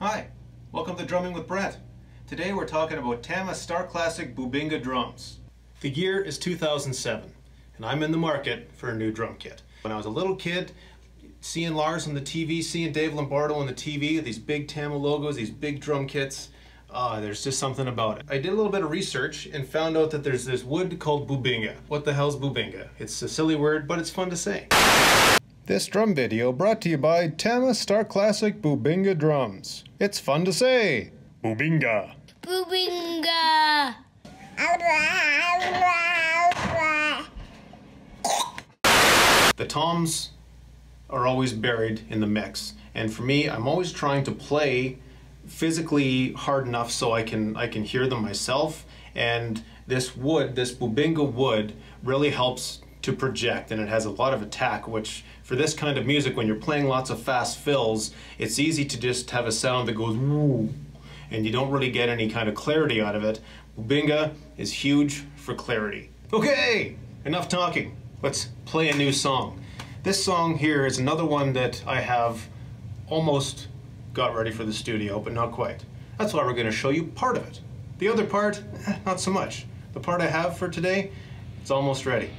Hi, welcome to Drumming with Brett. Today we're talking about Tama Starclassic Bubinga drums. The year is 2007, and I'm in the market for a new drum kit. When I was a little kid, seeing Lars on the TV, seeing Dave Lombardo on the TV, these big Tama logos, these big drum kits, uh, there's just something about it. I did a little bit of research and found out that there's this wood called Bubinga. What the hell's Bubinga? It's a silly word, but it's fun to say. This drum video brought to you by Tama Starclassic Bubinga Drums. It's fun to say. Bubinga. Bubinga. The toms are always buried in the mix. And for me, I'm always trying to play physically hard enough so I can I can hear them myself. And this wood, this Bubinga wood, really helps to project and it has a lot of attack which for this kind of music when you're playing lots of fast fills it's easy to just have a sound that goes woo and you don't really get any kind of clarity out of it. Bubinga is huge for clarity. Okay, enough talking. Let's play a new song. This song here is another one that I have almost got ready for the studio, but not quite. That's why we're going to show you part of it. The other part, eh, not so much. The part I have for today, it's almost ready.